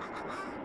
Ha ha ha!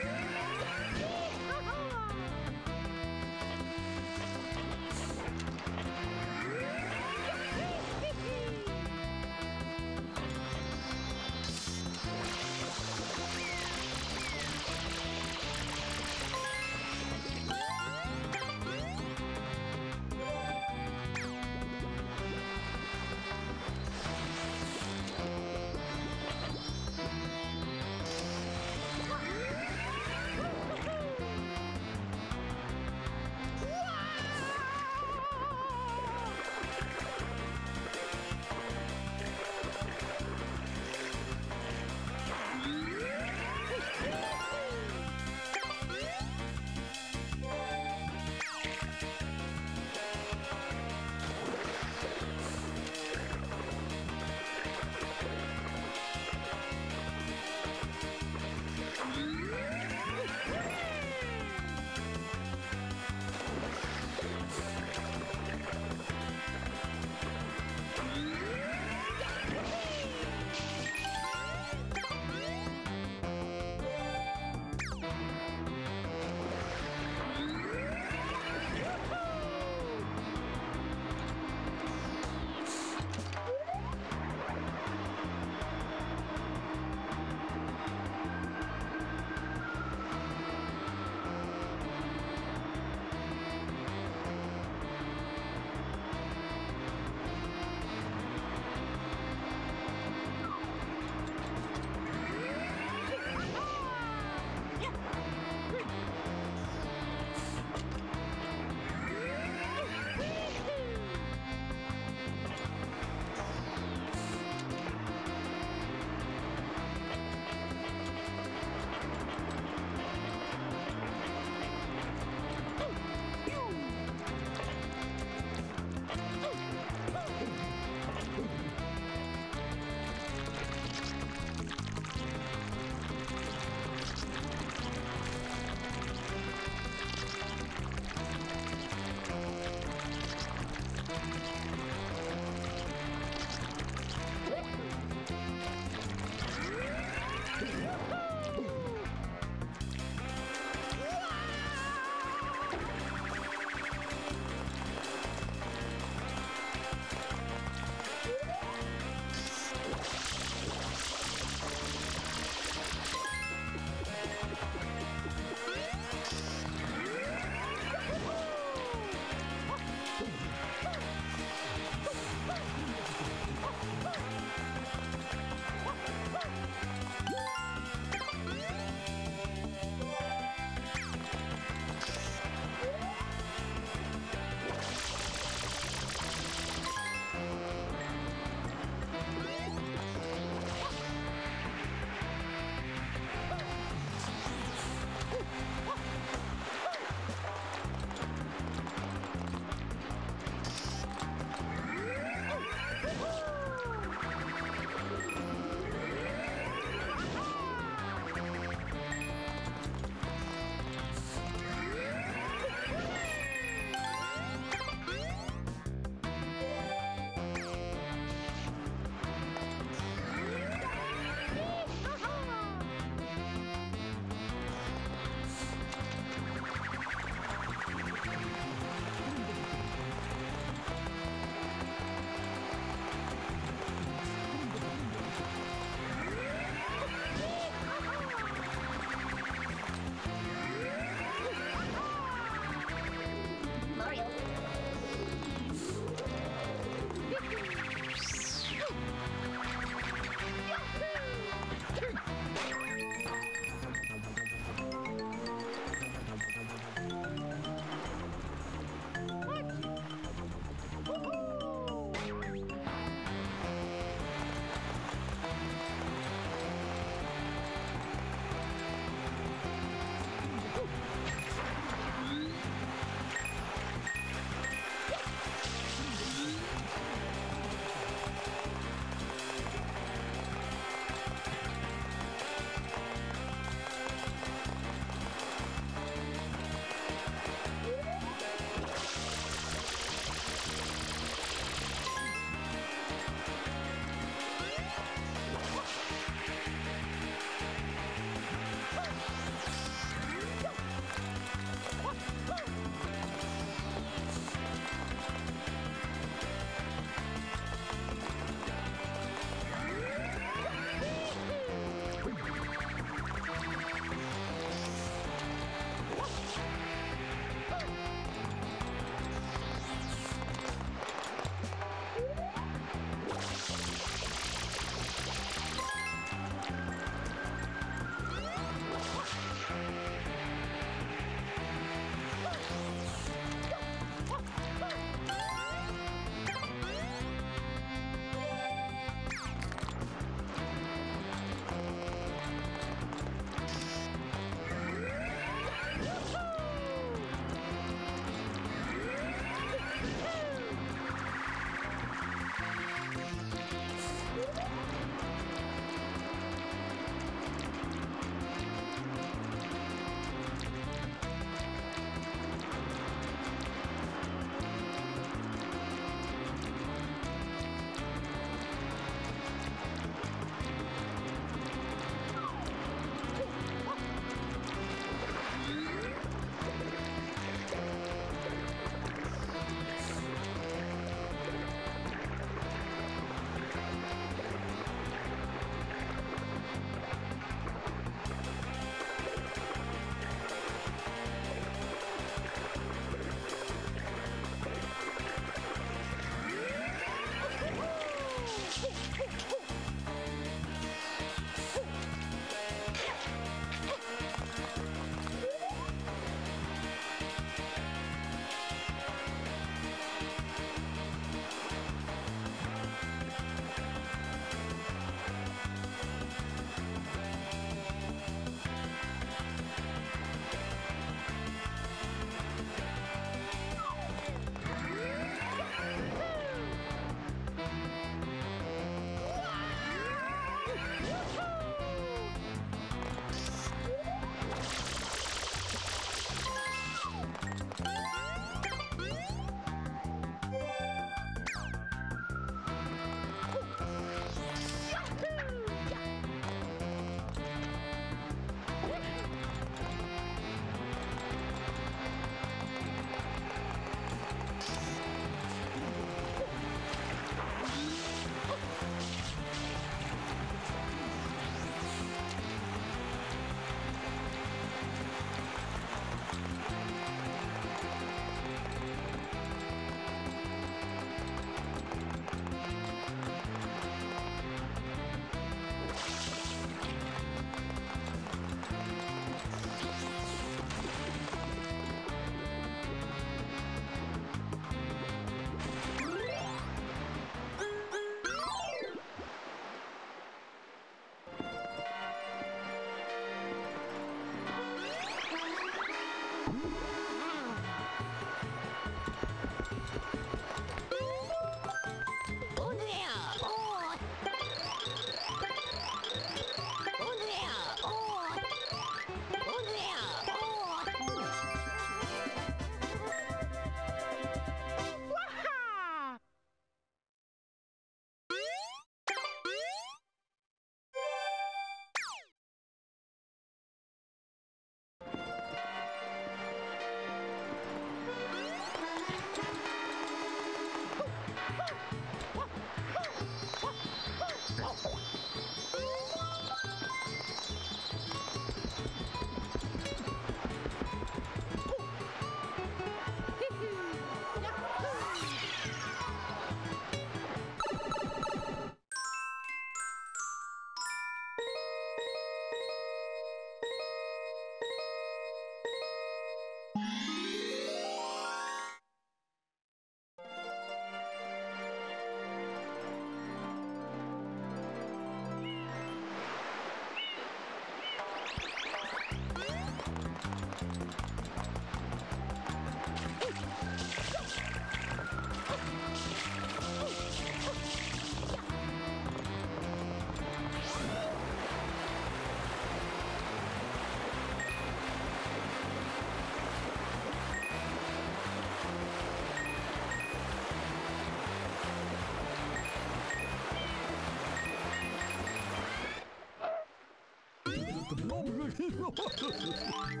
Non, mais...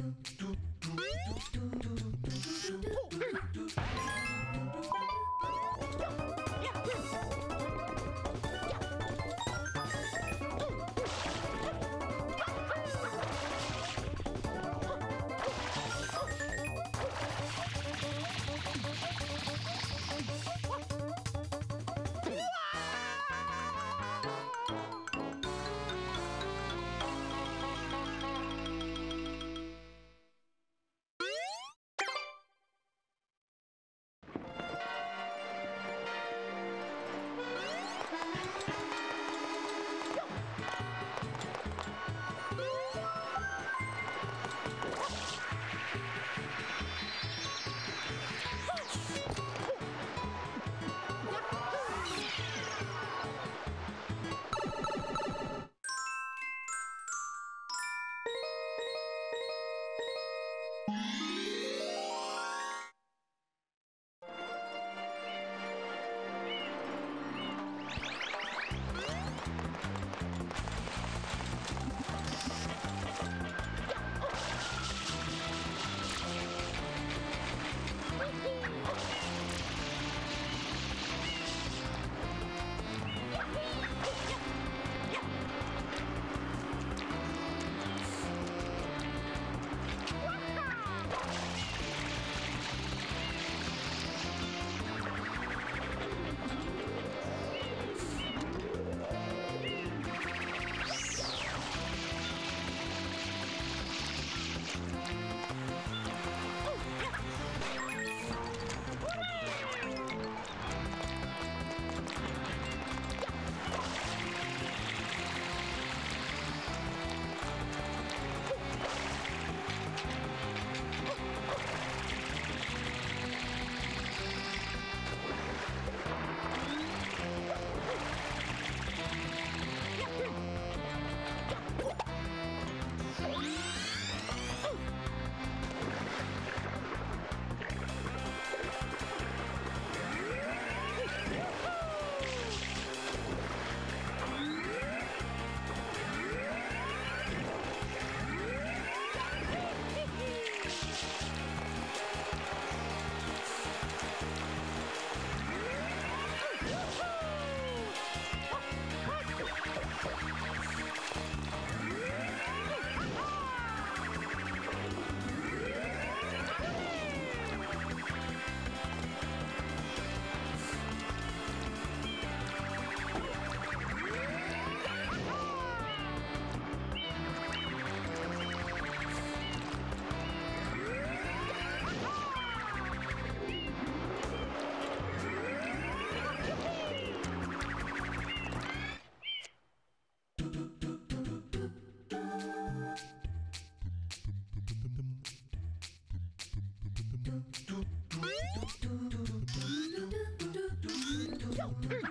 do, do.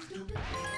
Tudo bem.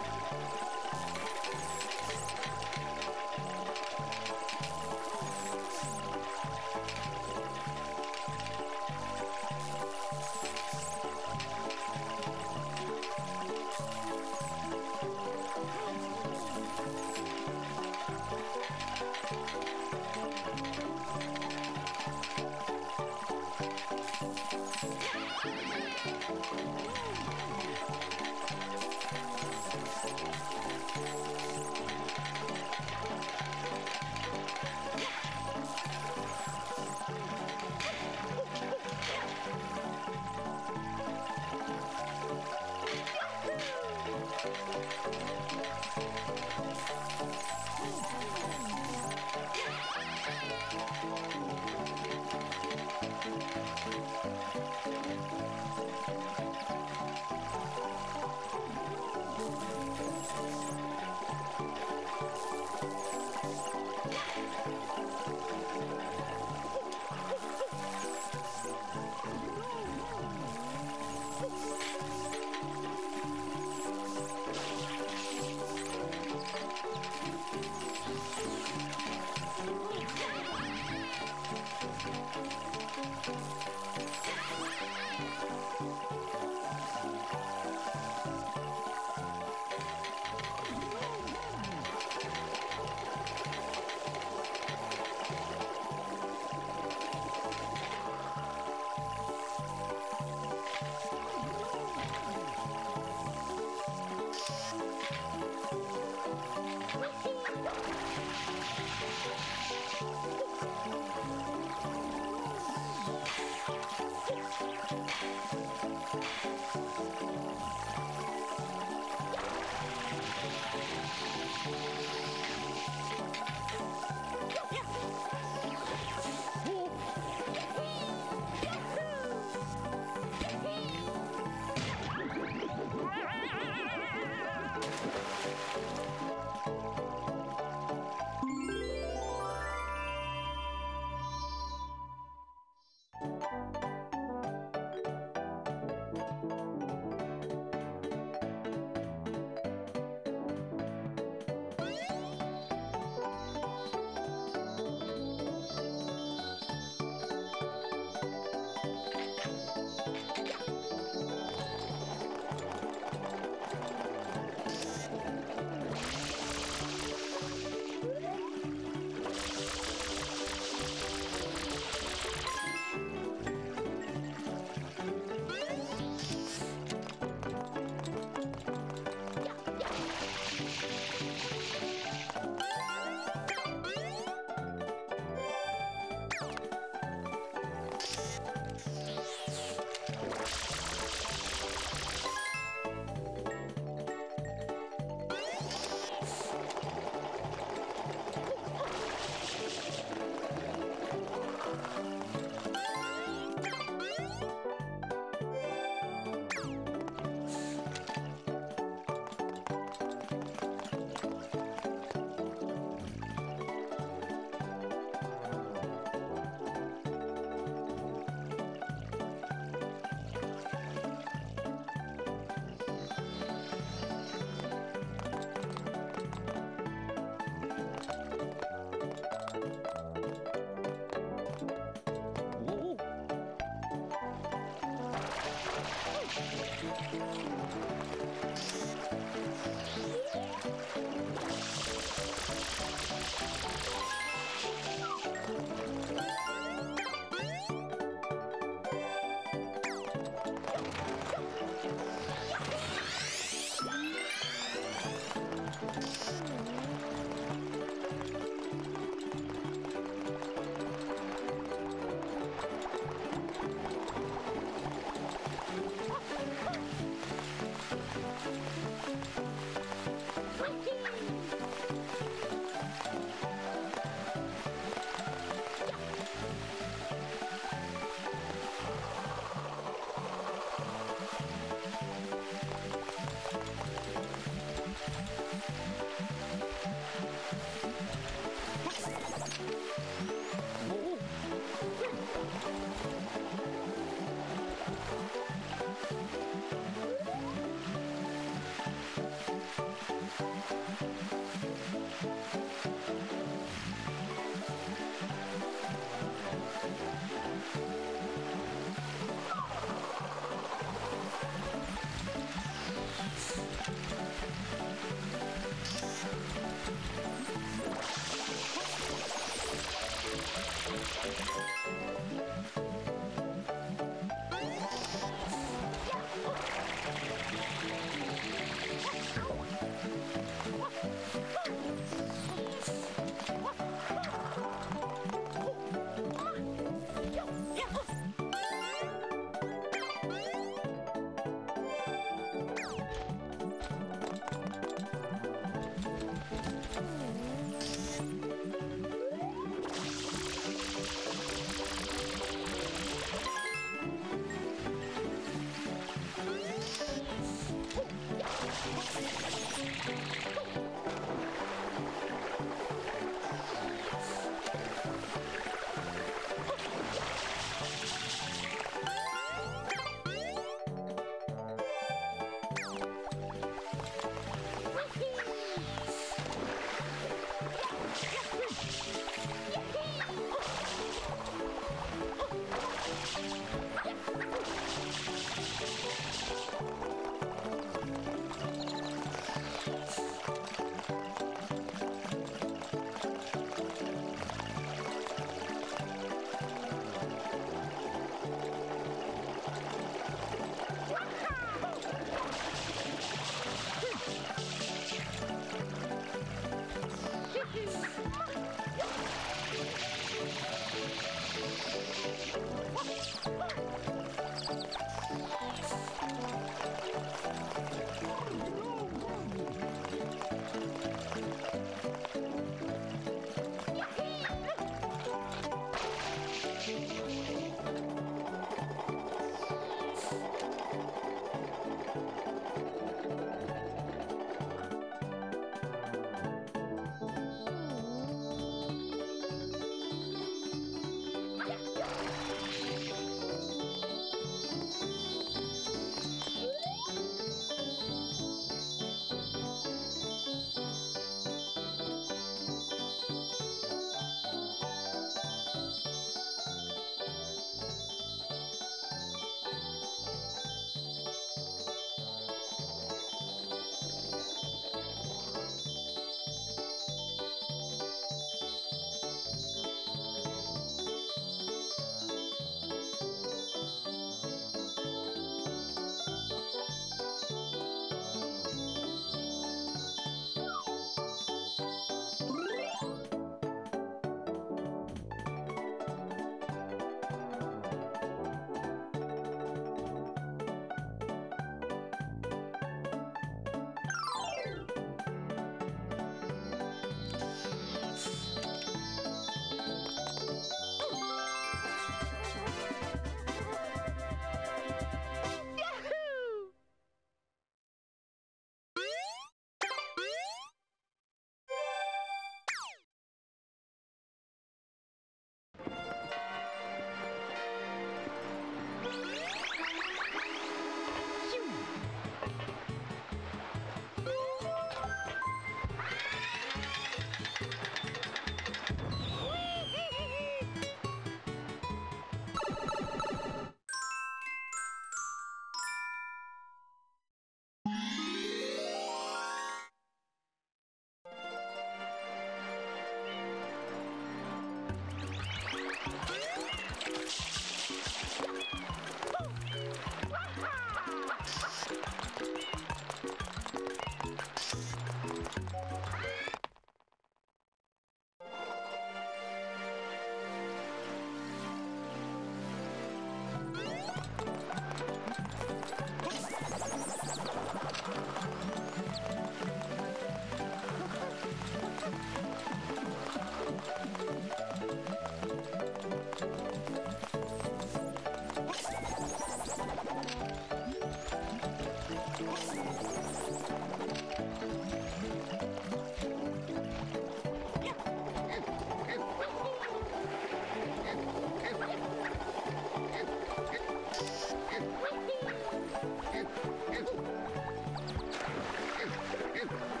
Hey,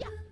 야.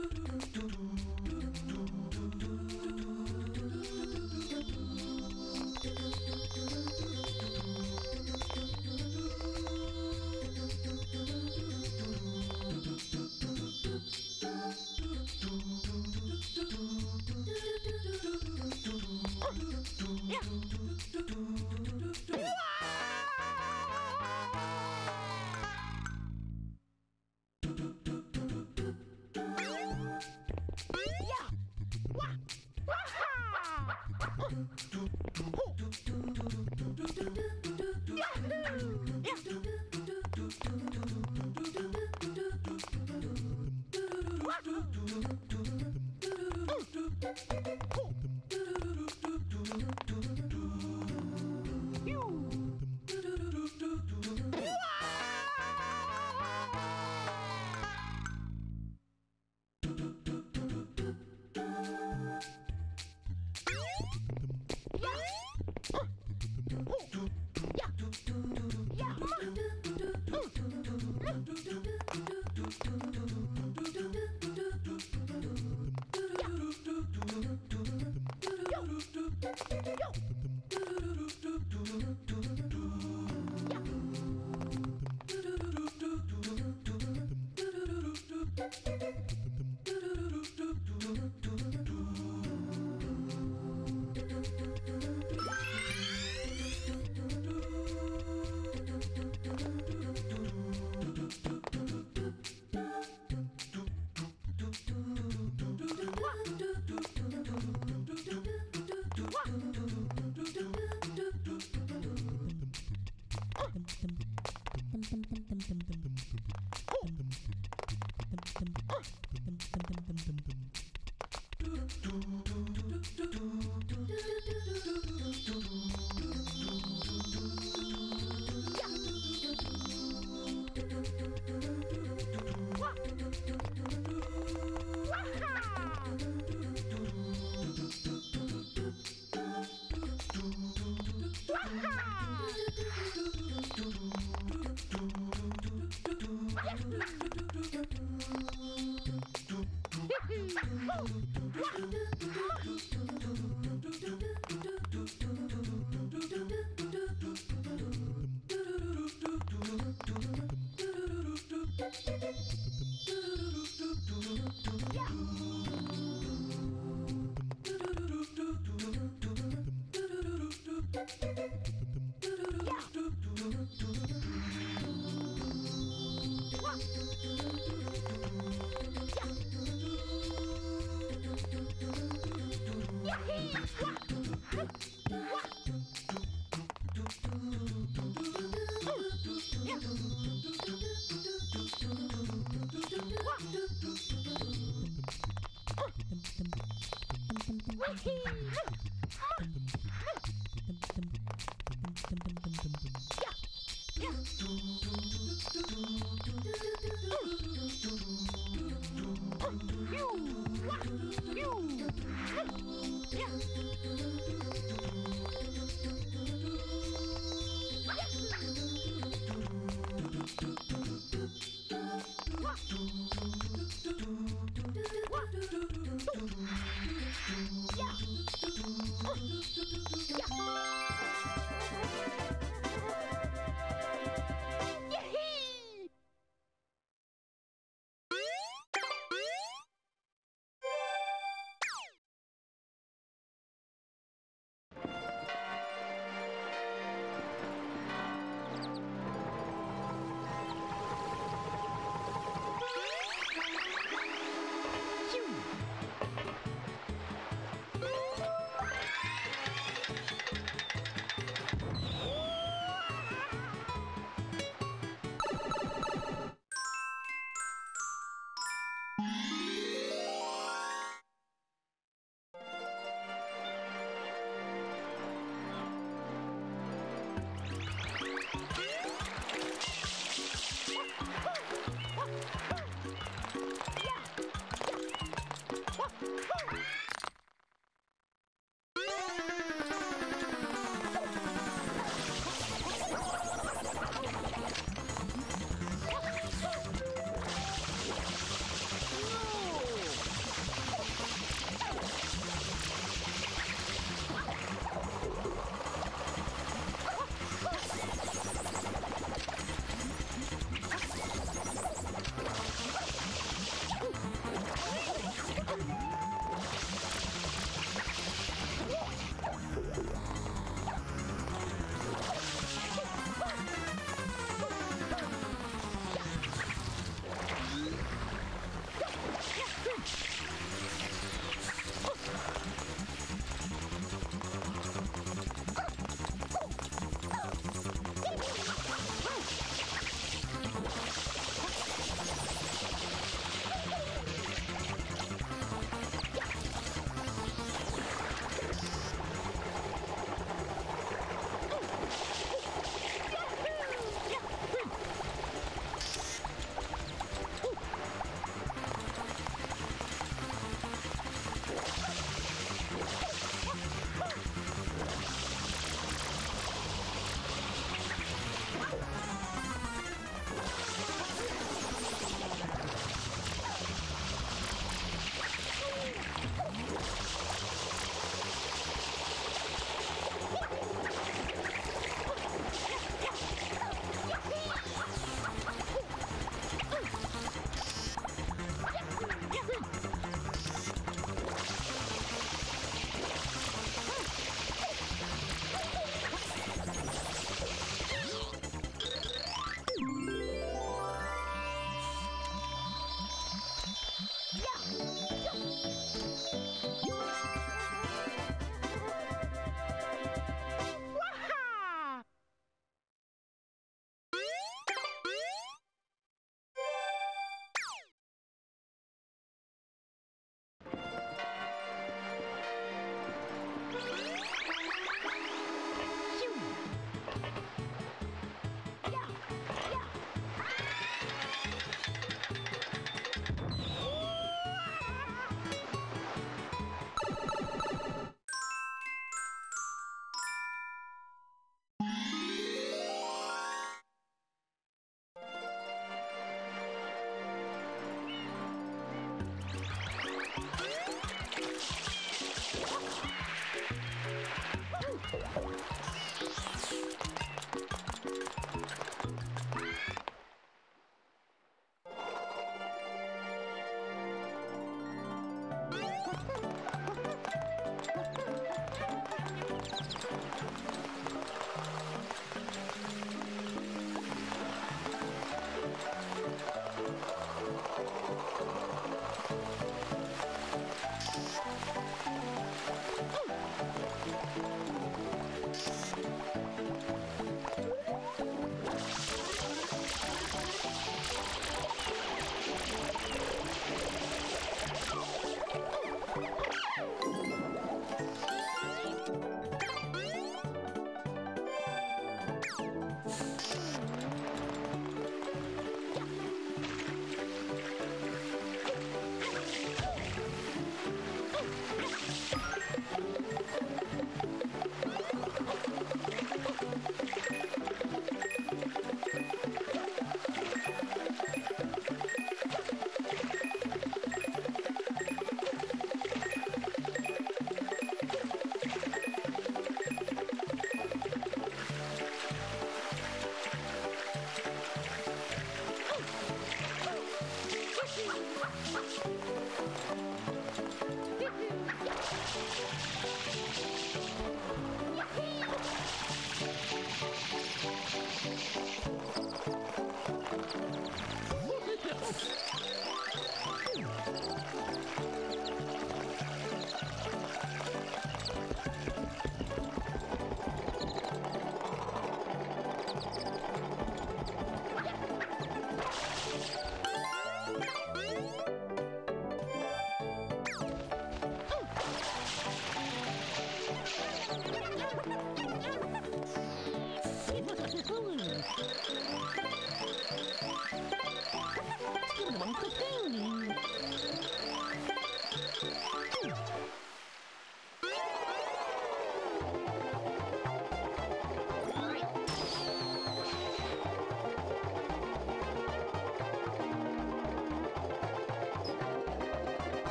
Woohoo!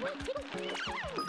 Woo-hoo-hoo!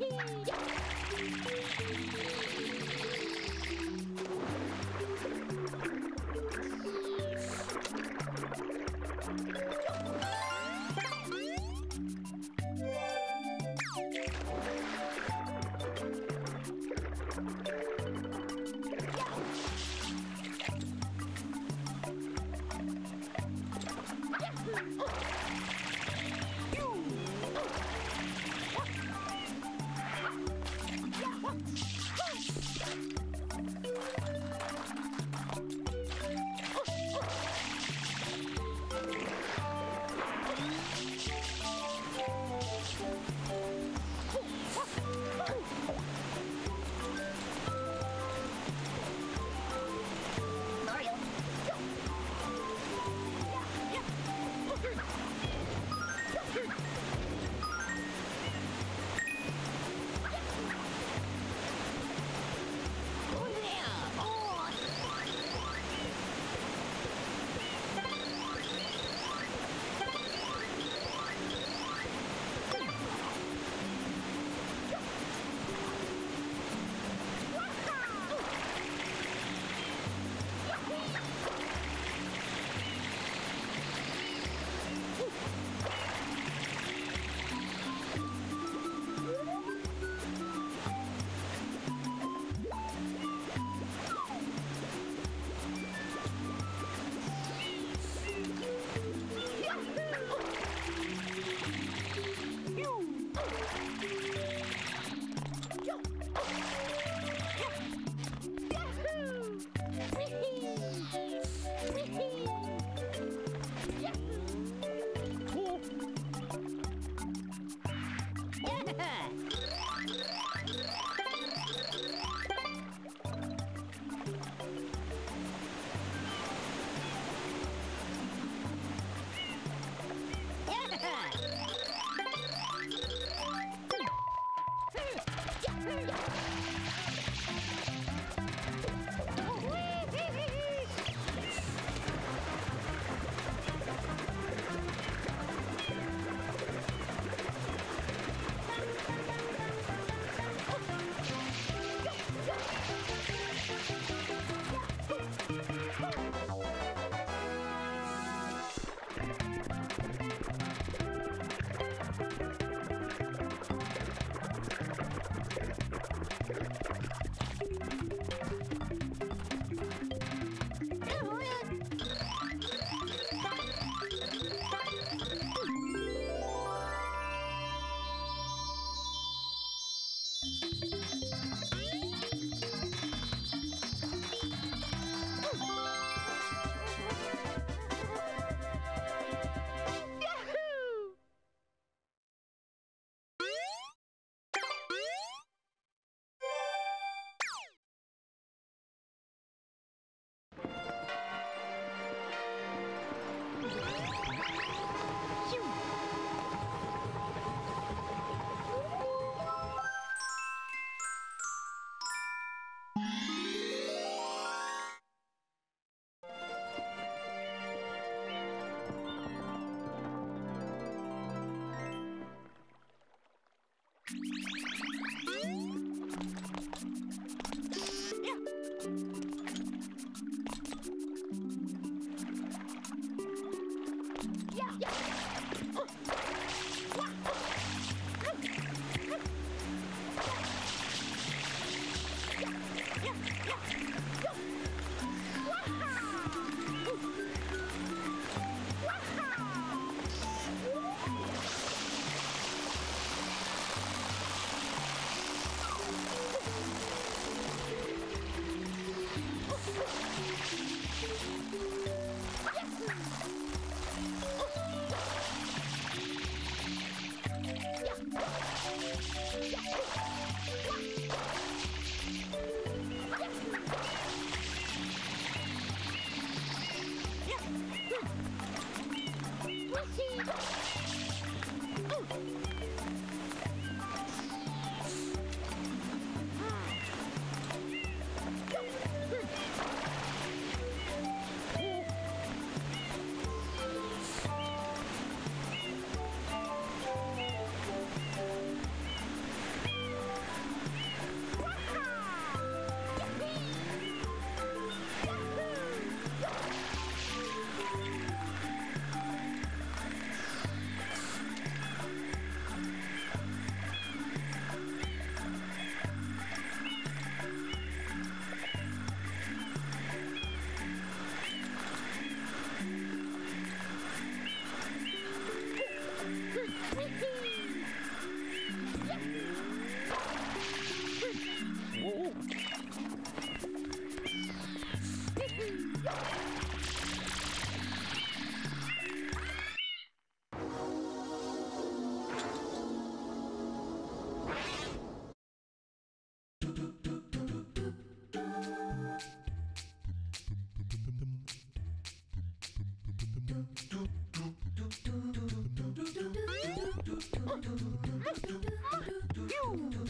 Mario.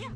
야!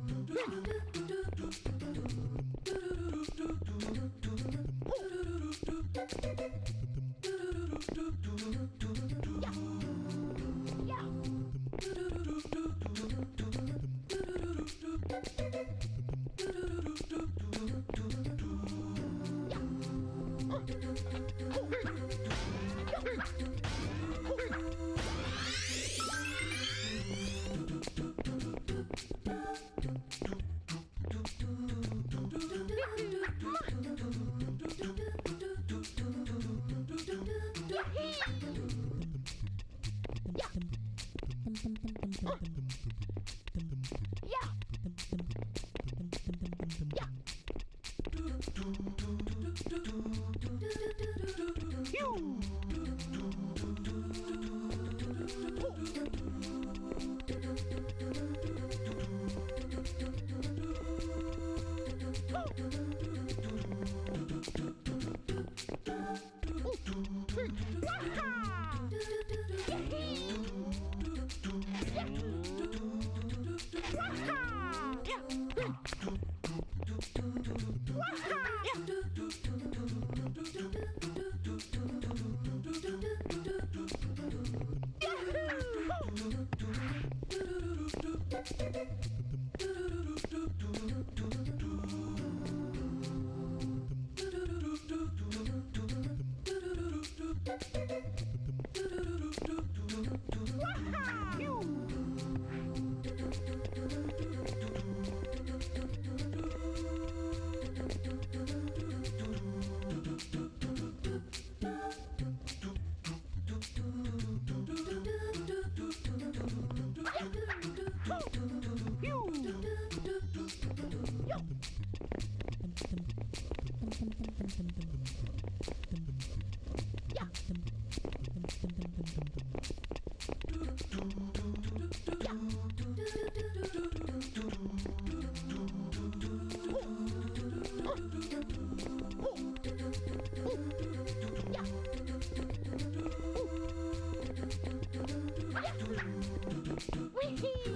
Wee!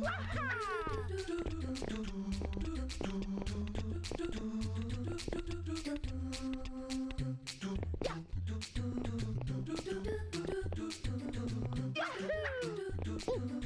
Waha! Ooh.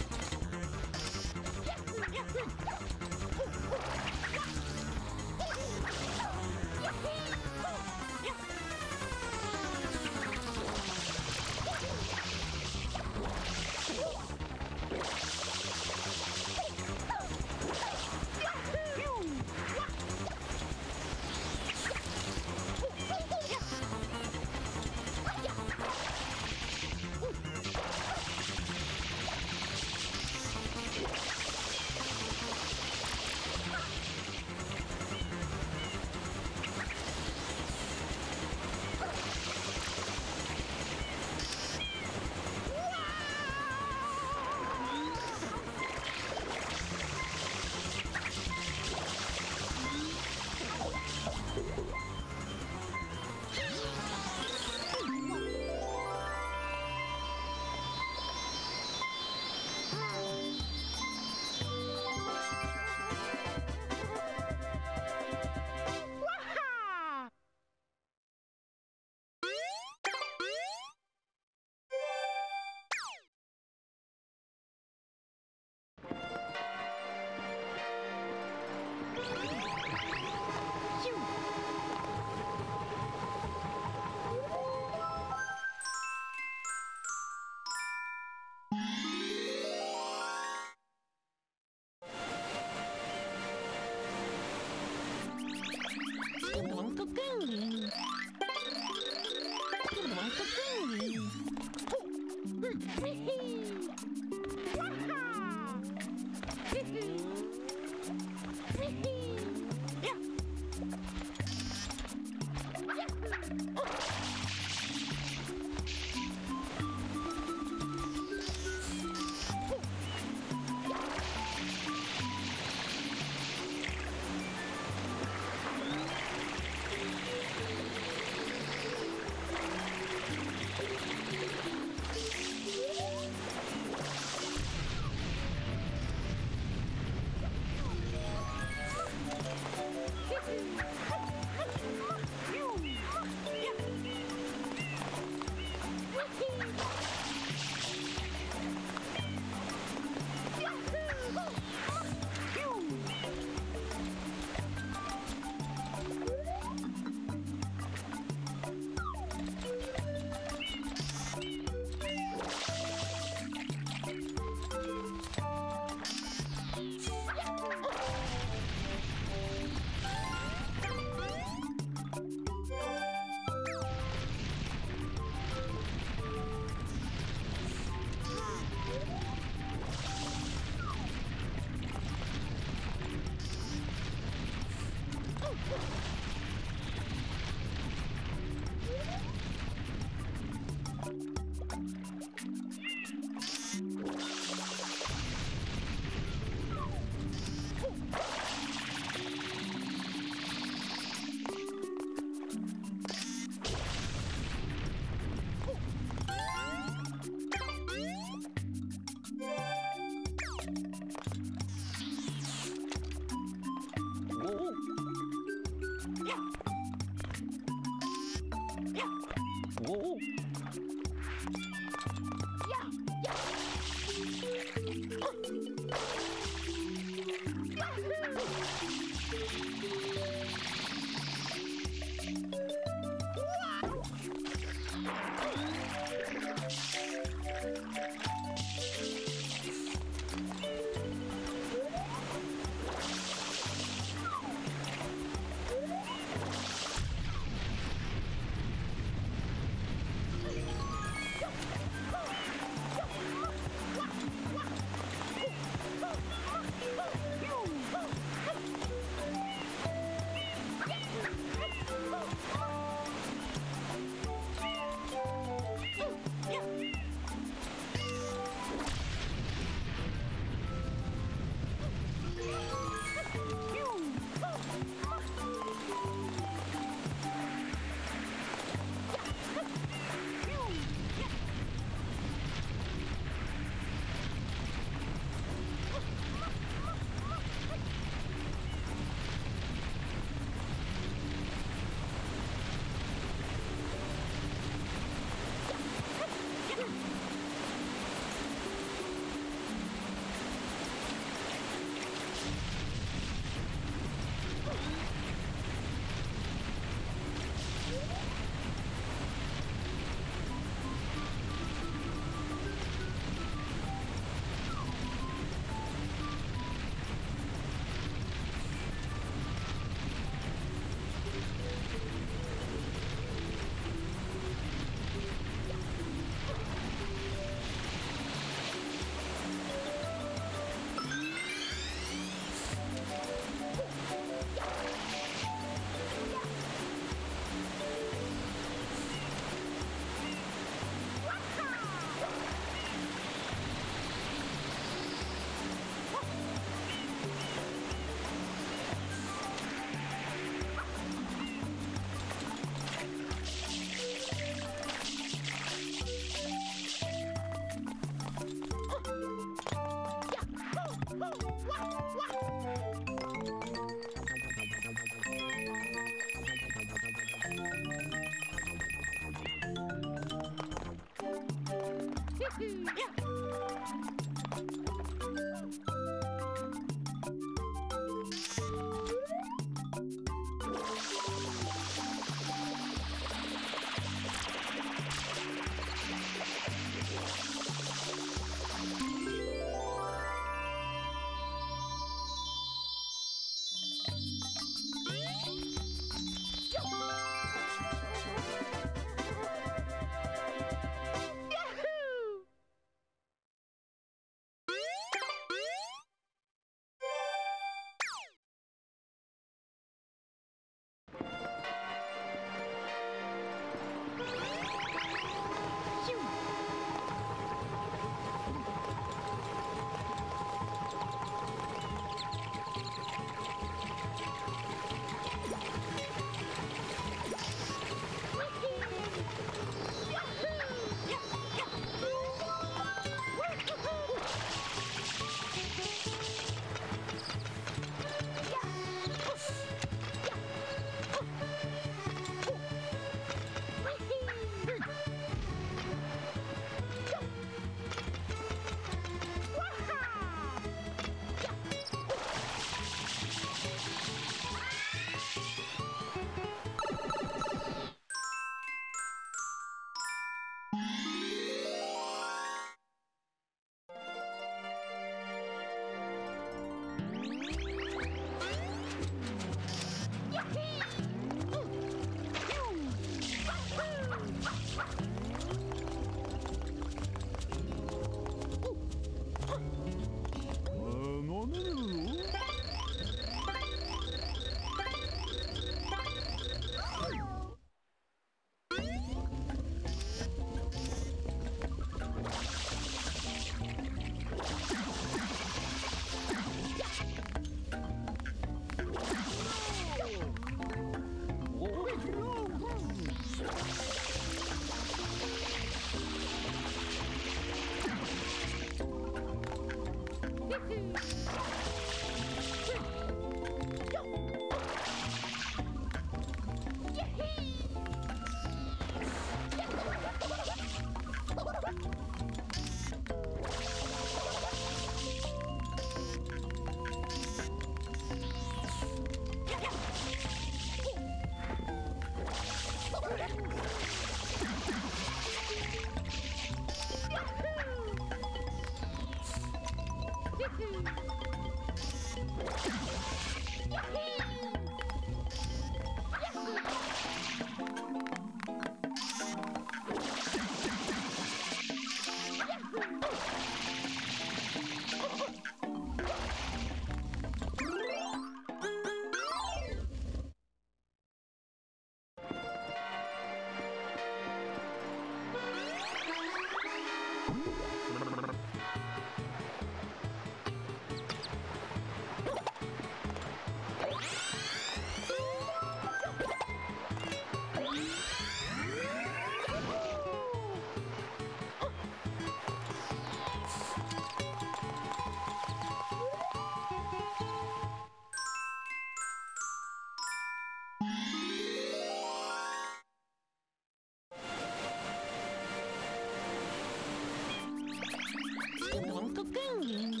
singing.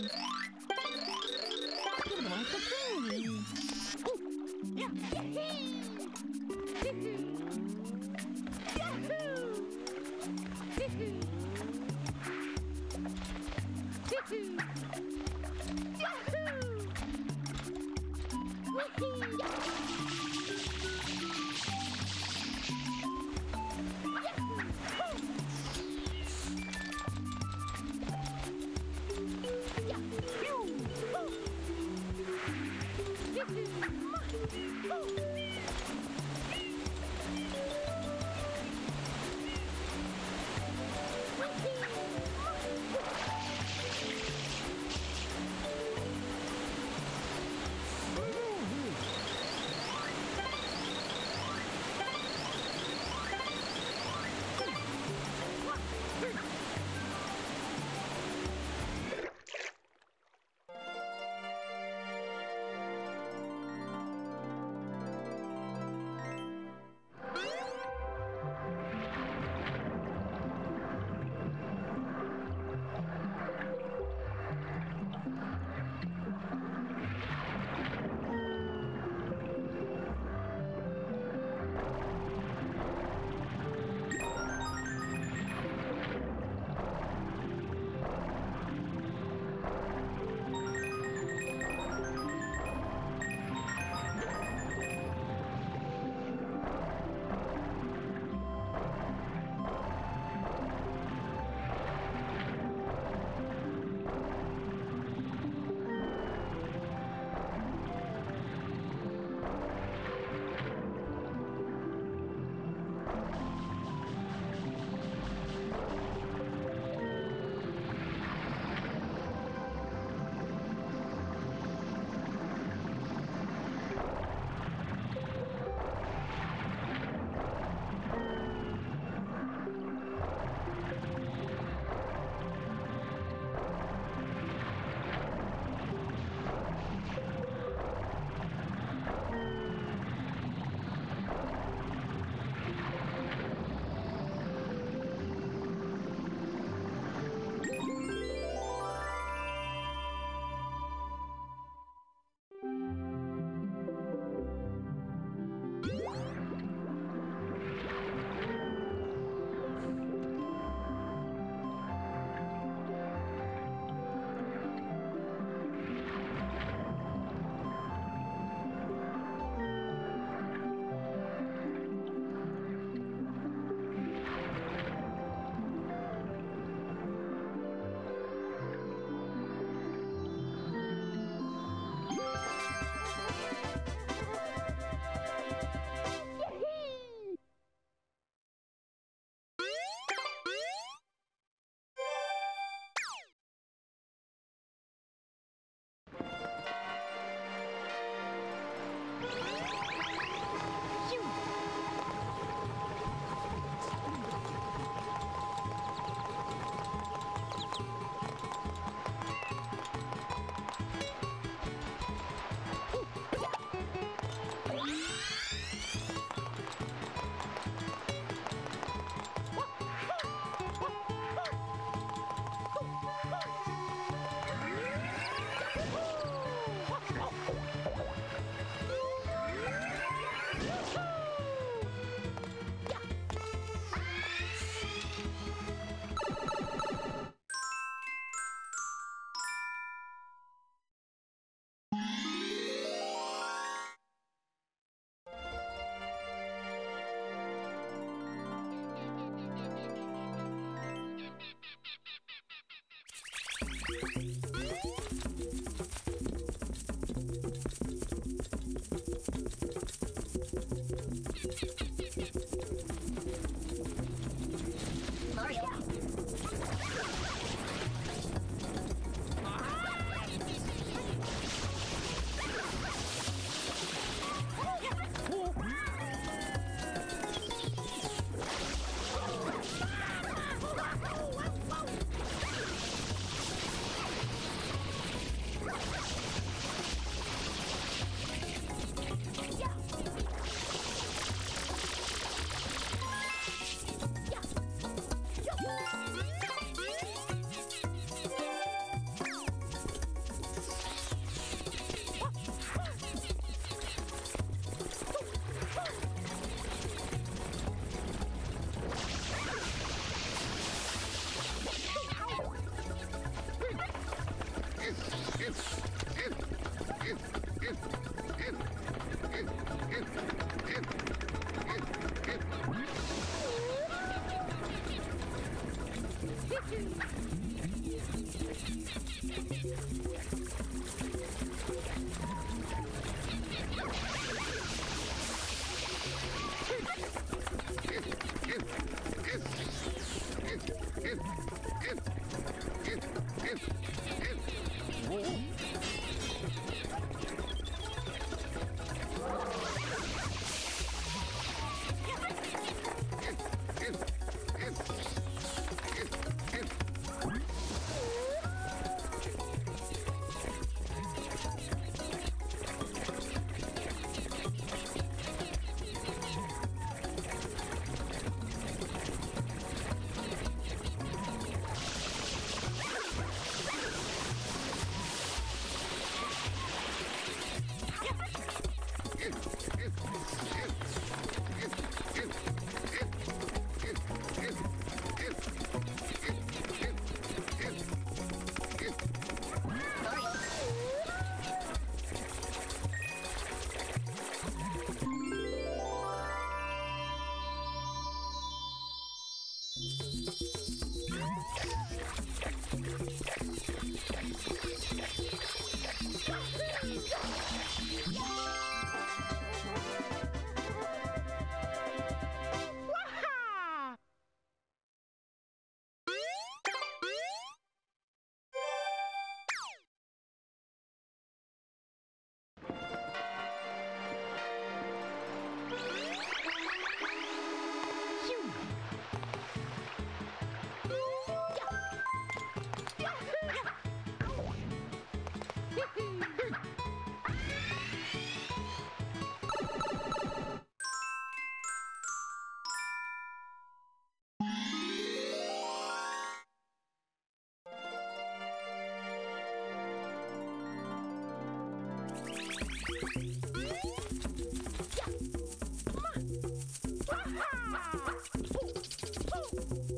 you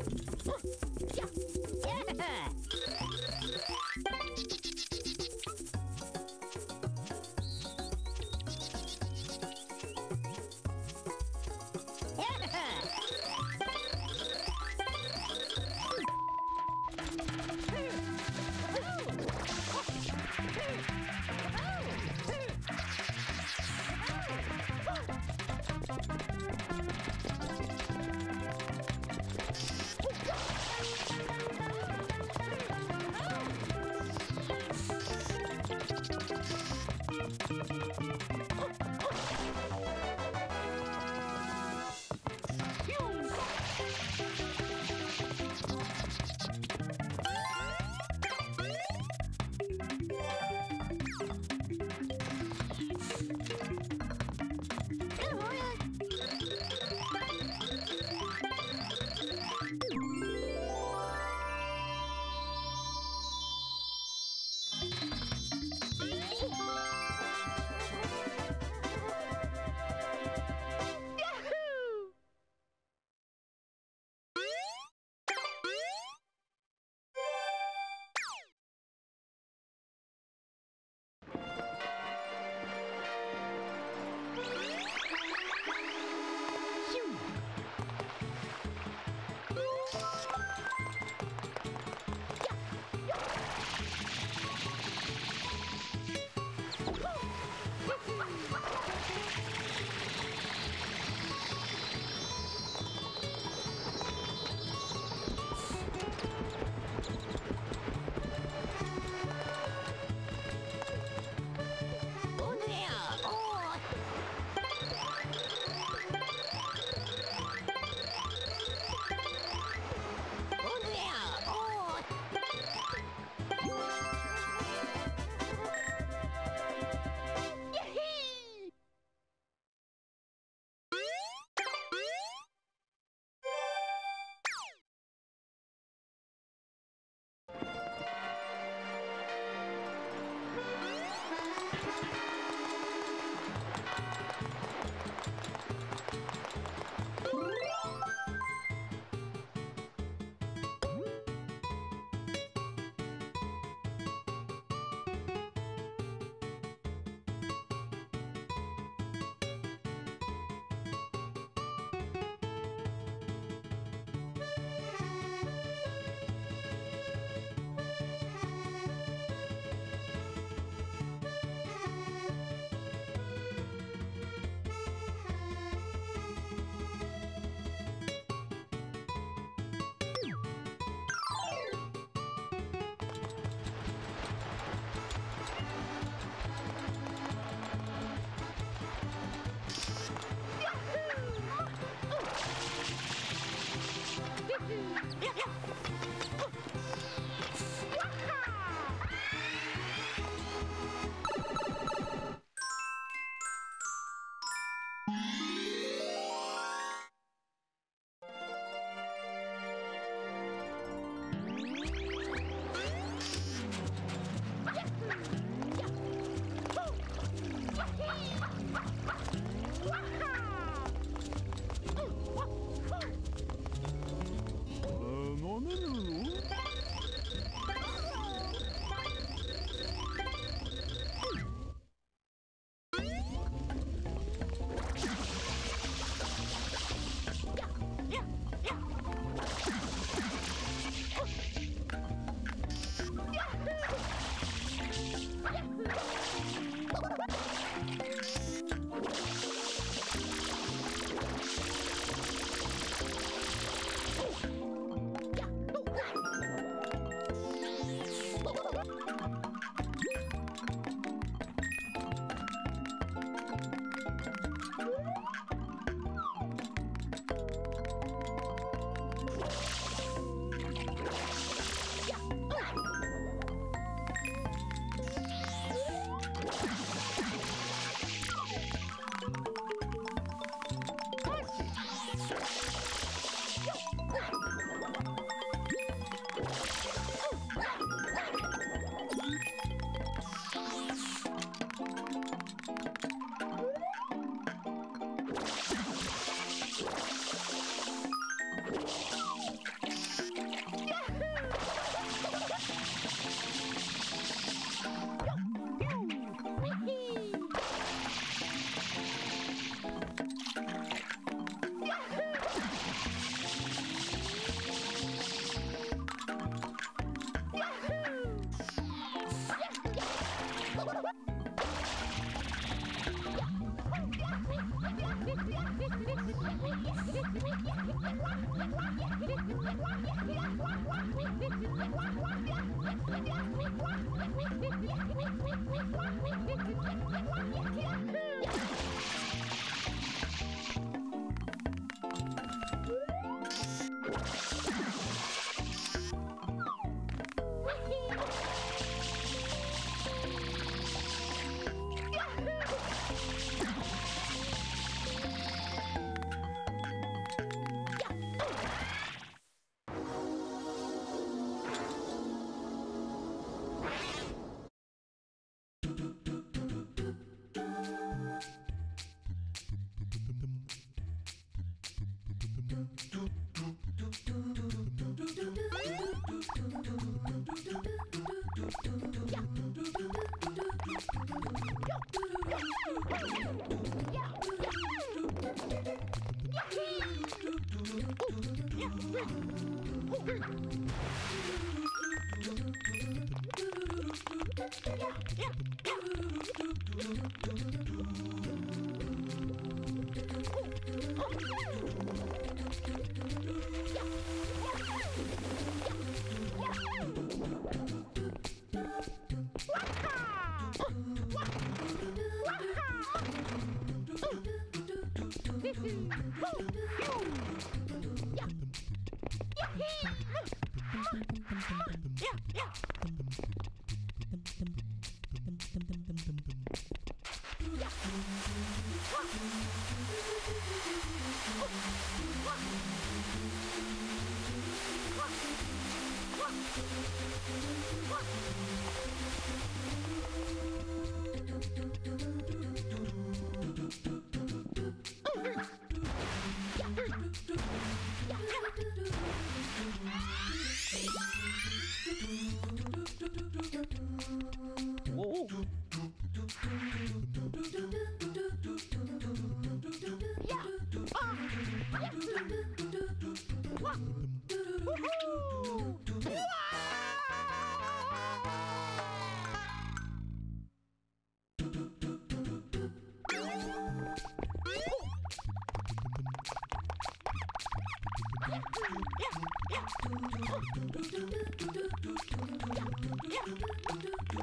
Huh?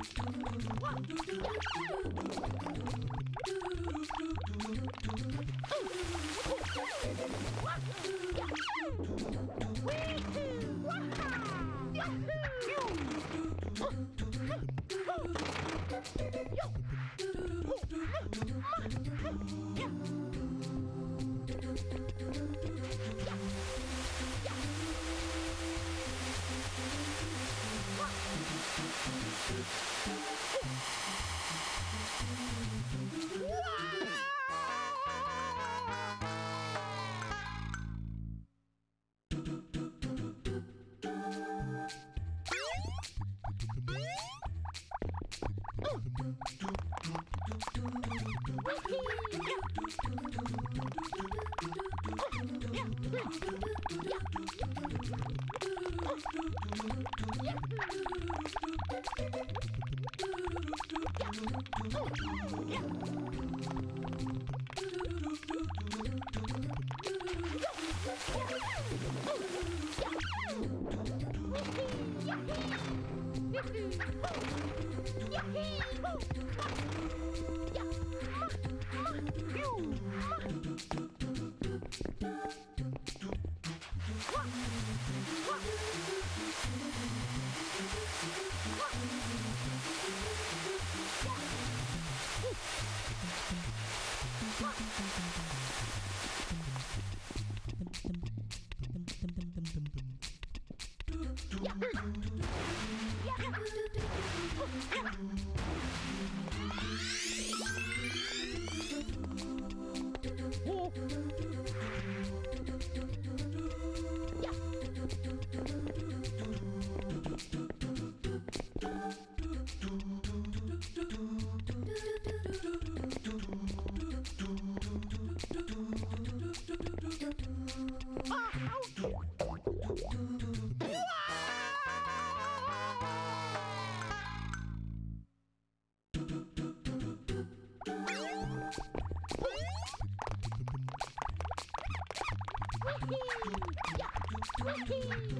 Thank you. Thank you. Yeah. Hee.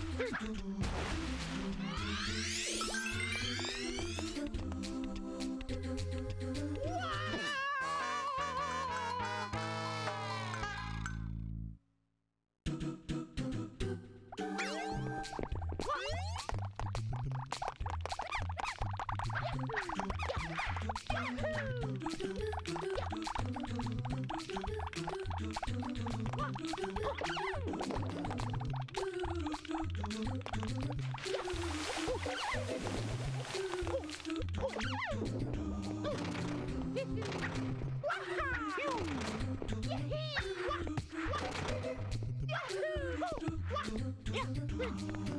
Yeah.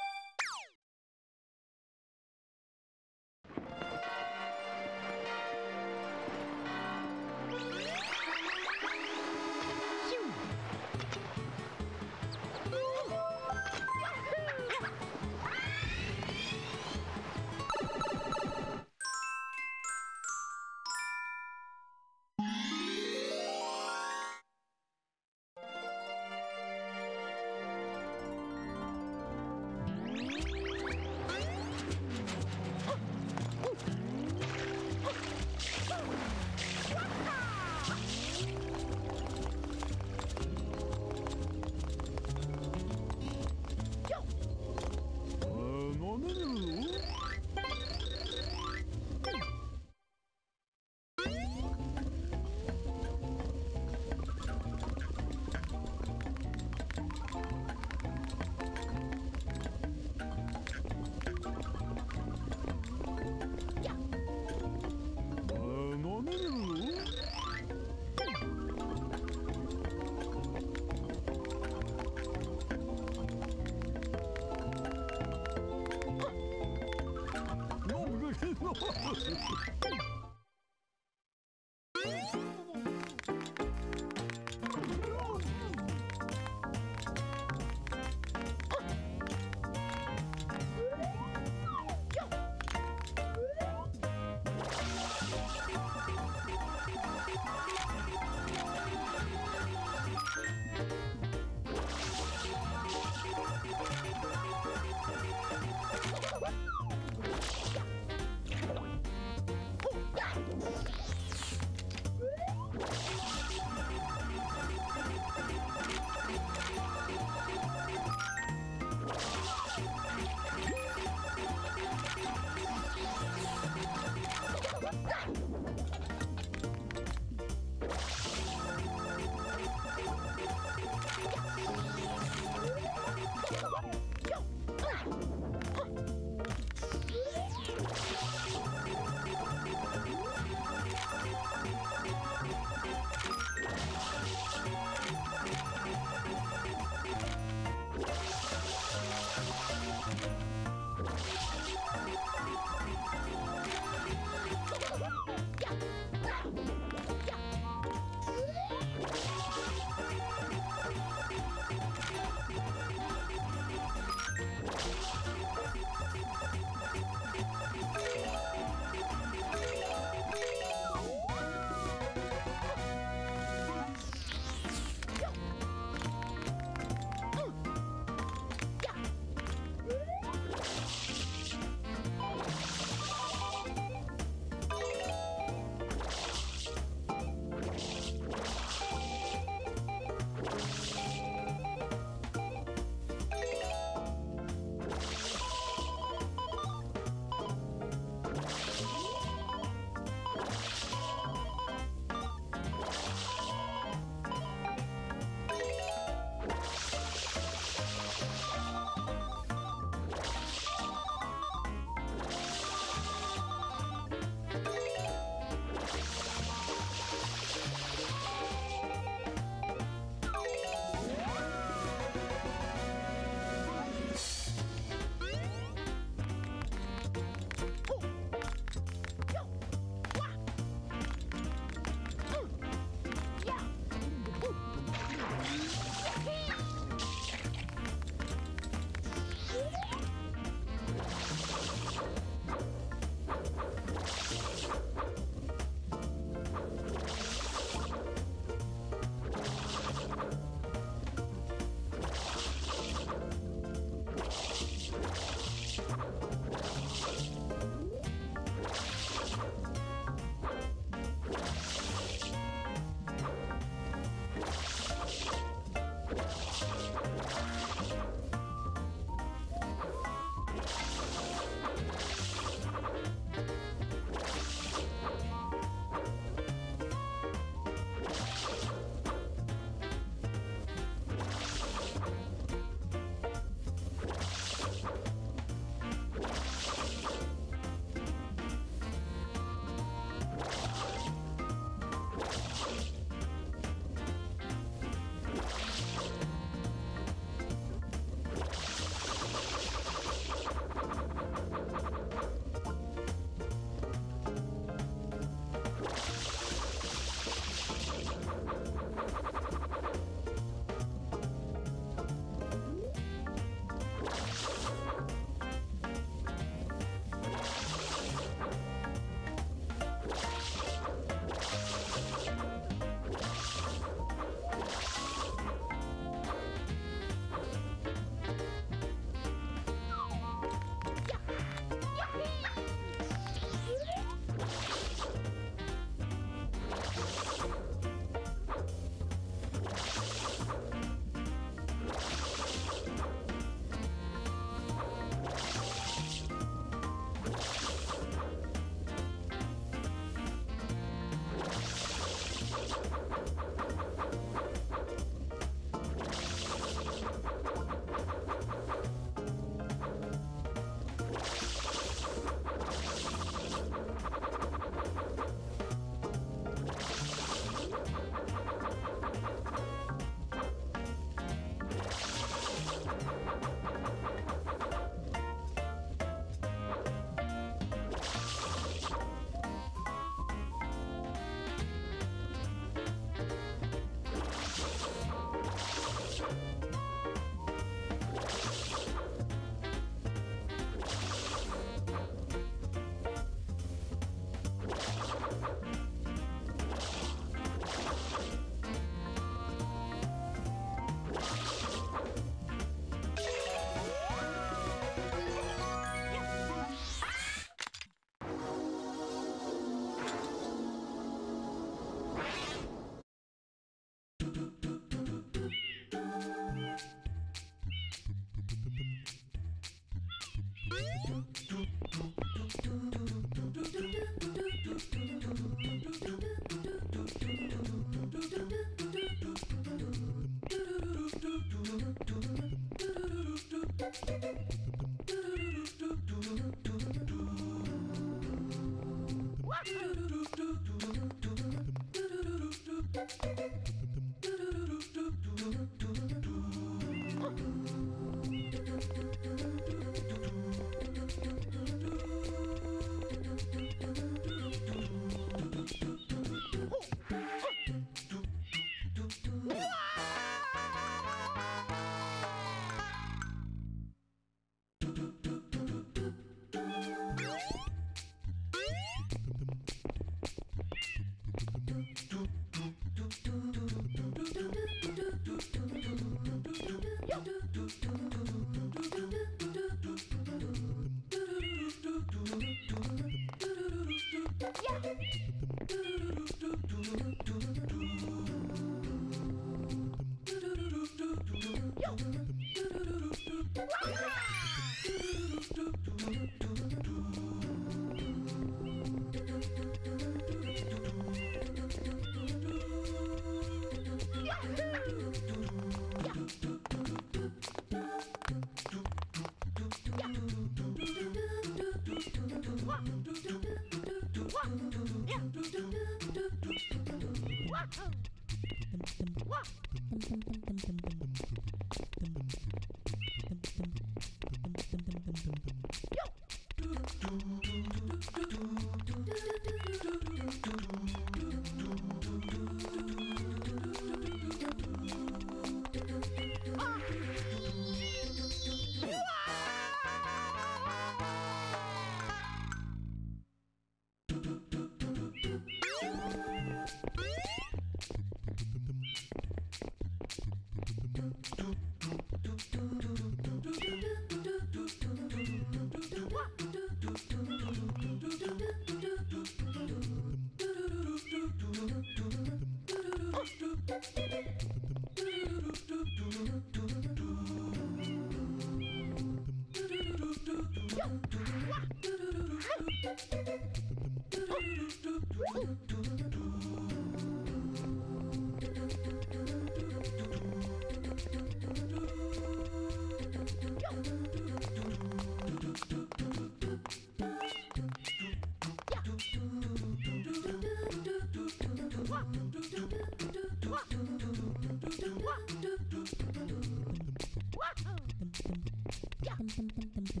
Waha!